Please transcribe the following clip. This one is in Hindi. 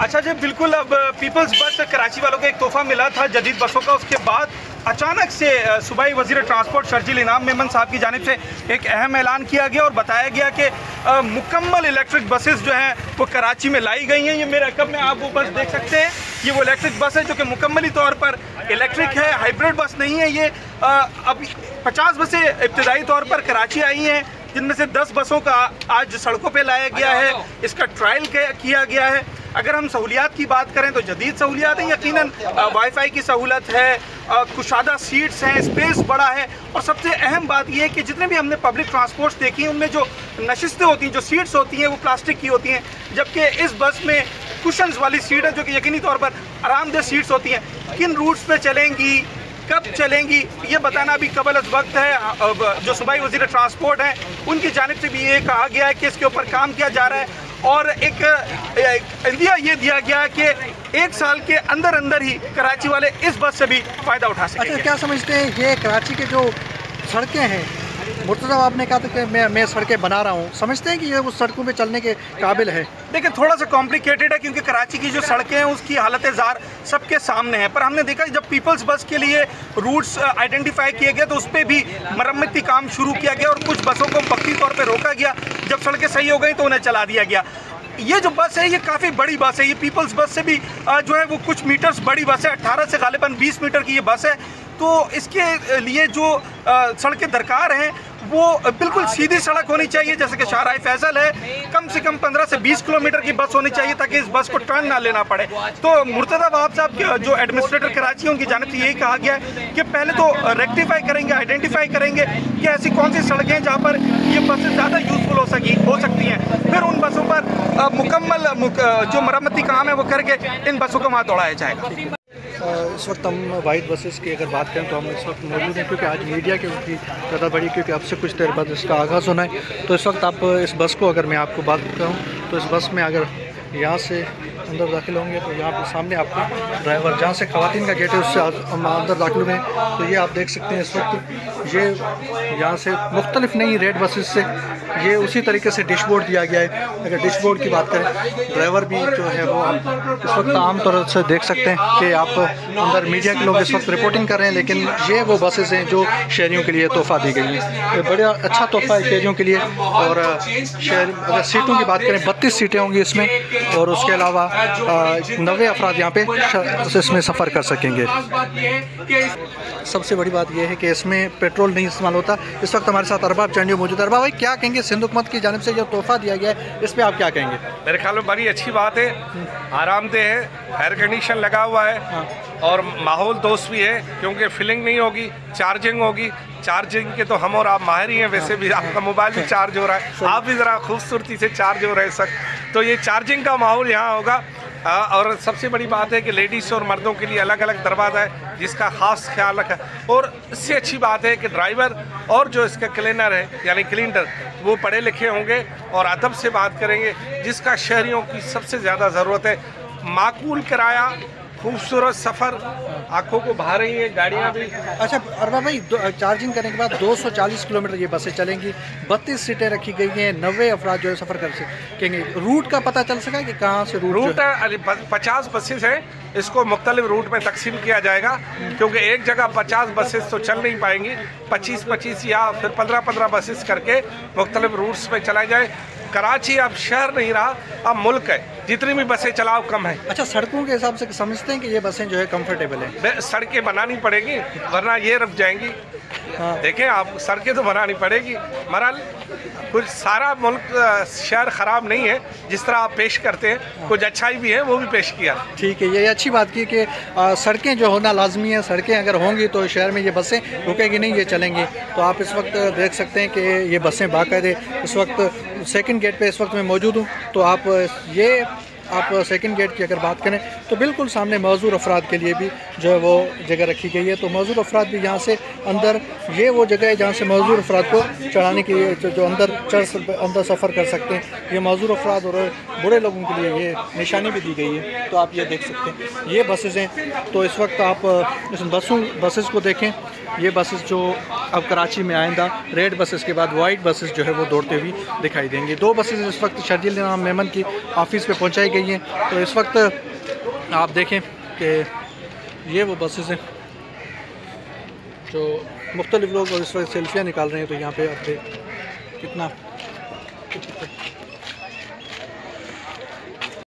अच्छा जी बिल्कुल अब पीपल्स बस कराची वालों को एक तोहफा मिला था जदीद बसों का। उसके बाद अचानक से सूबाई वज़ीर ट्रांसपोर्ट शर्जिल इनाम मेमन साहब की जानब से एक अहम ऐलान किया गया और बताया गया कि मुकम्मल इलेक्ट्रिक बसेस जो हैं वो कराची में लाई गई हैं। ये मेरे अकब में आप वो बस देख सकते हैं। ये वो इलेक्ट्रिक बस है जो कि मुकम्मली तौर पर इलेक्ट्रिक है हाइब्रिड बस नहीं है ये। अब पचास बसें इब्तदाई तौर पर कराची आई हैं जिनमें से 10 बसों का आज सड़कों पर लाया गया है। इसका ट्रायल किया गया है। अगर हम सहूलियात की बात करें तो जदीद सहूलियात हैं यकीन वाईफाई की सहूलत है कुशादा सीट्स हैं स्पेस बड़ा है। और सबसे अहम बात यह है कि जितने भी हमने पब्लिक ट्रांसपोर्ट्स देखी हैं, उनमें जो नशस्तें होती हैं, जो सीट्स होती हैं, वो प्लास्टिक की होती हैं। जबकि इस बस में कुशंस वाली सीट है, जो कि यकीनी तौर पर आरामदेह सीट्स होती हैं। किन रूट्स पर चलेंगी, कब चलेंगी, ये बताना अभी कबल वक्त है। जो सूबाई वजी ट्रांसपोर्ट हैं, उनकी जानब से भी ये कहा गया है कि इसके ऊपर काम किया जा रहा है। और एक इंडिया ये दिया गया कि एक साल के अंदर अंदर ही कराची वाले इस बस से भी फ़ायदा उठा सकें अच्छा क्या समझते हैं ये कराची के जो सड़कें हैं मुर्तज़ा, आपने कहा था कि मैं मैं सड़कें बना रहा हूँ। समझते हैं कि ये उस सड़कों पे चलने के काबिल है? देखिए थोड़ा सा कॉम्प्लिकेटेड है, क्योंकि कराची की जो सड़कें हैं, उसकी हालत ज़ार सबके सामने है। पर हमने देखा जब पीपल्स बस के लिए रूट्स आइडेंटिफाई किए गए तो उस पर भी मरम्मती काम शुरू किया गया और कुछ बसों को वक्ती तौर पर रोका गया। जब सड़कें सही हो गई तो उन्हें चला दिया गया। ये जो बस है, ये काफ़ी बड़ी बस है। ये पीपल्स बस से भी जो है, वो कुछ मीटर्स बड़ी बस है। 18 से गालिबा 20 मीटर की ये बस है। तो इसके लिए जो सड़कें दरकार हैं वो बिल्कुल सीधी सड़क होनी चाहिए, जैसे कि शाहरा फैजल है। कम से कम 15 से 20 किलोमीटर की बस होनी चाहिए, ताकि इस बस को टर्न ना लेना पड़े। तो मुर्तदा बाब साहब जो एडमिनिस्ट्रेटर कराची उनकी जानब से यही कहा गया है कि पहले तो रेक्टिफाई करेंगे आइडेंटिफाई करेंगे कि ऐसी कौन सी सड़कें हैं जहाँ पर ये बसें ज़्यादा यूज़फुल हो सकी, हो सकती हैं। फिर उन बसों पर मुकम्मल जो मरम्मती काम है वो करके इन बसों को वहाँ दौड़ाया जाएगा। इस वक्त हम वाइट बसेस की अगर बात करें तो हम इस वक्त मौजूद हैं, क्योंकि आज मीडिया की उनकी ज़्यादा बड़ी क्योंकि अब से कुछ देर बाद इसका आगाज़ होना है। तो इस वक्त आप इस बस को अगर मैं आपको बात करूँ तो इस बस में अगर यहाँ से अंदर दाखिल होंगे तो यहाँ पर सामने आपको ड्राइवर, जहाँ से खातन का गेट है, उससे अंदर दाखिल हुए तो ये आप देख सकते हैं इस वक्त, ये यहाँ से मुख्तलिफ़ नहीं, रेड बसेस से, ये उसी तरीके से डिशबोर्ड दिया गया है। अगर डिशबोर्ड की बात करें, ड्राइवर भी जो है वो आप इस वक्त आम तौर से देख सकते हैं कि आप अंदर मीडिया के लोग इस वक्त रिपोर्टिंग कर रहे हैं, लेकिन ये वो बसेस हैं जो शहरीों के लिए तोहफ़ा दी गई हैं। बड़ा अच्छा तोहफ़ा है शहरीों के लिए, और शहर, अगर सीटों की बात करें, बत्तीस सीटें होंगी इसमें, और उसके अलावा नबे अफराद यहाँ पे इसमें सफ़र कर सकेंगे। सबसे बड़ी बात यह है कि इसमें पेट्रोल नहीं इस्तेमाल होता। इस वक्त हमारे साथ अरबाब चंडी मौजूद है। अरबाब भाई क्या कहेंगे? सिंध हुकूमत की जानब से जो तोहफा दिया गया है इस पर आप क्या कहेंगे? मेरे ख्याल में बड़ी अच्छी बात है। आरामदेह है एयर कंडीशन लगा हुआ है। हाँ। और माहौल दोस्त भी है क्योंकि फिलिंग नहीं होगी चार्जिंग होगी। चार्जिंग के तो हम और आप माहिर ही हैं वैसे भी आपका मोबाइल भी चार्ज हो रहा है। आप भी ज़रा खूबसूरती से चार्ज हो रहे सक तो ये चार्जिंग का माहौल यहाँ होगा। और सबसे बड़ी बात है कि लेडीज़ और मर्दों के लिए अलग अलग दरवाज़ा है जिसका ख़ास ख्याल रखा। और इससे अच्छी बात है कि ड्राइवर और जो इसका क्लीनर है यानी क्लीनर वो पढ़े लिखे होंगे और अदब से बात करेंगे जिसका शहरीों की सबसे ज़्यादा ज़रूरत है। माकूल किराया खूबसूरत सफ़र। आँखों को भा रही है गाड़ियाँ भी। अच्छा अरबा भाई चार्जिंग करने के बाद 240 किलोमीटर ये बसें चलेंगी। बत्तीस सीटें रखी गई हैं नब्बे अफराज जो है सफ़र कर सकेंगे। रूट का पता चल सका कि कहाँ से रूट रूट पचास बसेस हैं। इसको मुख्तलिफ़ रूट में तकसीम किया जाएगा क्योंकि एक जगह पचास बसेस तो चल नहीं पाएँगी। पच्चीस पच्चीस या फिर पंद्रह पंद्रह बसेस करके मुख्तलिफ़ रूट्स में चलाए जाए। कराची अब शहर नहीं रहा अब मुल्क है। जितनी भी बसें चलाओ कम है। अच्छा सड़कों के हिसाब से समझते हैं कि ये बसें जो है कंफर्टेबल है? सड़कें बनानी पड़ेगी वरना ये रुक जाएँगी। हाँ। देखें आप सड़कें तो बनानी पड़ेगी। मरल कुछ सारा मुल्क शहर ख़राब नहीं है। जिस तरह आप पेश करते हैं कुछ अच्छाई भी है वो भी पेश किया। ठीक है ये अच्छी बात की कि सड़कें जो होना लाजमी है सड़कें अगर होंगी तो शहर में ये बसें रुकेगी नहीं ये चलेंगी। तो आप इस वक्त देख सकते हैं कि ये बसें बाकायदे इस वक्त सेकंड गेट पे इस वक्त मैं मौजूद हूँ। तो आप ये आप सेकंड गेट की अगर बात करें तो बिल्कुल सामने मौजूद अफराद के लिए भी जो है वो जगह रखी गई है। तो मौजूद अफराद भी यहाँ से अंदर ये वो जगह है जहाँ से मौजूद अफराद को चढ़ाने की जो, जो अंदर चढ़ अंदर सफ़र कर सकते हैं। ये मौजूद अफराद और बुरे लोगों के लिए ये निशानी भी दी गई है। तो आप ये देख सकते हैं। ये बसेज़ हैं। तो इस वक्त आप इस बसों बसेज़ को देखें। ये बसेस जो अब कराची में आइंदा रेड बसेस के बाद वाइट बसेस जो है वो दौड़ते हुए दिखाई देंगी। दो बसेस इस वक्त शर्जील नाम मेमन की ऑफ़िस पे पहुंचाई गई हैं। तो इस वक्त आप देखें कि ये वो बसेस हैं जो मुख्तलिफ़ लोग और इस वक्त सेल्फियाँ निकाल रहे हैं। तो यहाँ पे आप देख कितना